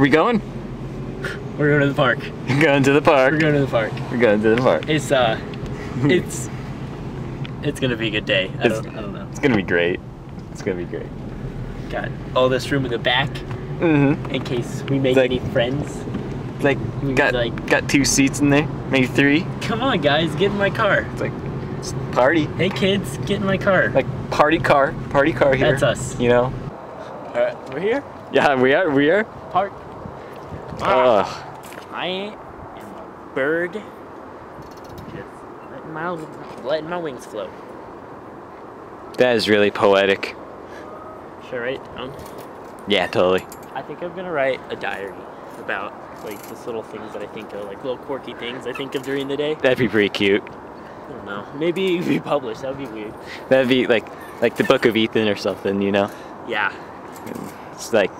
we going? We're going to the park. going to the park. We're going to the park. We're going to the park. It's uh, it's it's gonna be a good day. I It's- don't, I don't know. It's gonna be great. It's gonna be great. Got all this room in the back Mm-hmm. in case we make Like- any friends. Like We got like- got two seats in there, maybe three. Come on, guys, get in my car. It's like it's party, Hey, kids, get in my car. like party car, party car here. That's us. You know? All right, we're here. Yeah, we are. We are. Park. Ugh. I am a bird. Just letting my letting my wings float. that is really poetic. Should I write down? Yeah, totally. I think I'm gonna write a diary about like just little things that I think of, like little quirky things I think of during the day. That'd be pretty cute. I don't know. Maybe be published. That would be weird. That'd be like like the Book of Ethan or something. You know? Yeah. It's like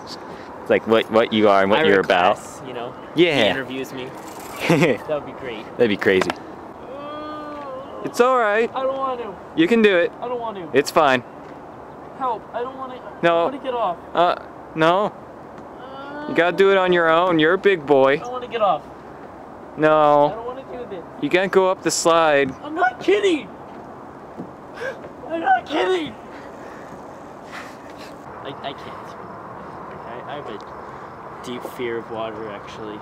it's like what what you are and what Ira you're about. Class, you know. Yeah. He interviews me. That'd be great. That would be crazy. It's all right. I don't want to. You can do it. I don't want to. It's fine. Help! I don't want to. No. I want to get off. Uh, no. You gotta do it on your own. You're a big boy. I don't want to get off. No. I don't want to do this. You can't go up the slide. I'm not kidding. I'm not kidding. I, I can't. I, I have a deep fear of water, actually.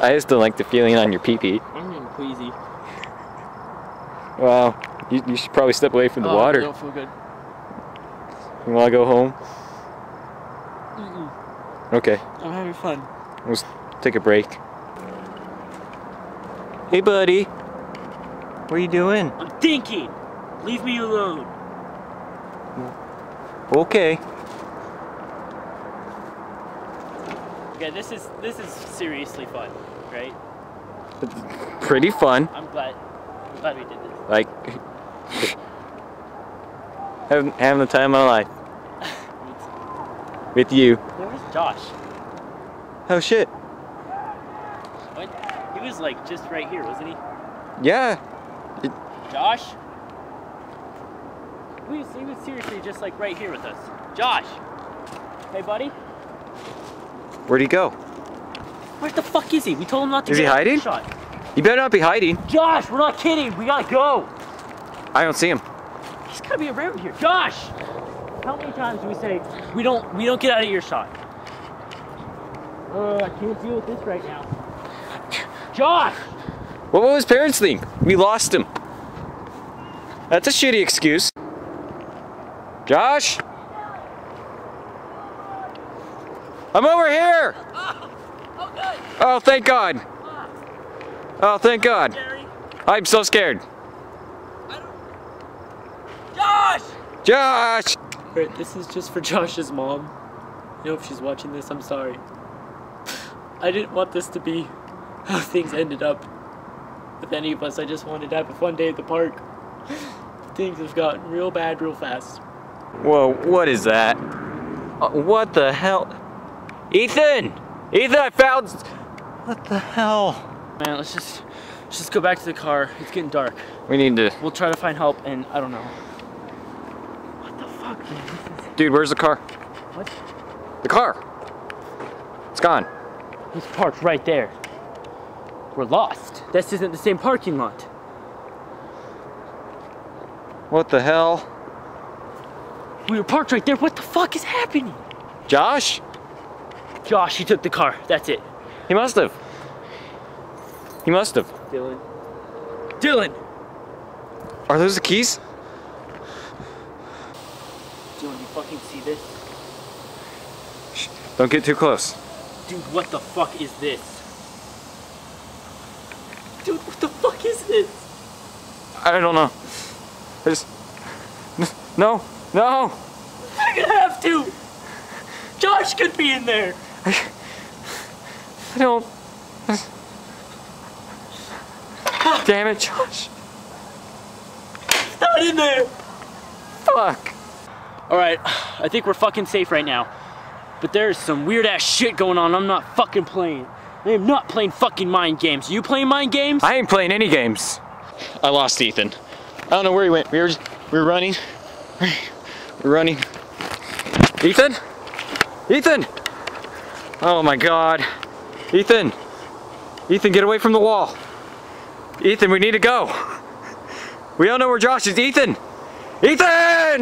I just don't like the feeling on your pee pee. I'm getting queasy. Wow. You, you should probably step away from the Oh, I don't feel good. You wanna go home? Mm-mm. Okay. I'm having fun. Let's take a break. Hey, buddy. What are you doing? I'm thinking. Leave me alone. Okay. Okay, this is this is seriously fun, right? It's Pretty fun. I'm glad. I'm glad we did this. Like, having, having the time of my life with you. Where's Josh? Oh shit. What? He was like just right here, wasn't he? Yeah. Josh? He was, he was seriously just like right here with us. Josh! Hey, buddy? Where'd he go? Where the fuck is he? We told him not to Is he hiding? Shot. You better not be hiding. Josh, we're not kidding. We gotta go. I don't see him. He's gotta be around here. Josh! How many times do we say we don't we don't get out of earshot? Uh, I can't deal with this right now. Josh! What will his parents think? We lost him. That's a shitty excuse. Josh? I'm over here! Oh, good. Oh, thank God. Oh, thank God. Gary. I'm so scared. Josh! Josh! Alright, this is just for Josh's mom. You know, if she's watching this, I'm sorry. I didn't want this to be how things ended up with any of us. I just wanted to have a fun day at the park. Things have gotten real bad real fast. Whoa, what is that? Uh, what the hell? Ethan! Ethan, I found. What the hell? Man, let's just let's just go back to the car. It's getting dark. We need to. We'll try to find help and I don't know. What the fuck, man? Is Dude, where's the car? what? The car! It's gone. He's parked right there. We're lost. This isn't the same parking lot. What the hell? We were parked right there. What the fuck is happening? Josh? Josh, he took the car. That's it. He must have. He must have. Dylan. Dylan! Are those the keys? Dylan, you fucking see this? Don't get too close. Dude, what the fuck is this? Dude, what the fuck is this? I don't know. I just. No, no! I'm gonna have to! Josh could be in there! I don't. Damn it, Josh. Not in there! Fuck. Alright, I think we're fucking safe right now. But there's some weird ass shit going on I'm not fucking playing. I am not playing fucking mind games. You playing mind games? I ain't playing any games. I lost Ethan. I don't know where he went. We were just, we were running. We were running. Ethan? Ethan! Oh my god. Ethan! Ethan, get away from the wall. Ethan, we need to go. We don't know where Josh is. Ethan! Ethan!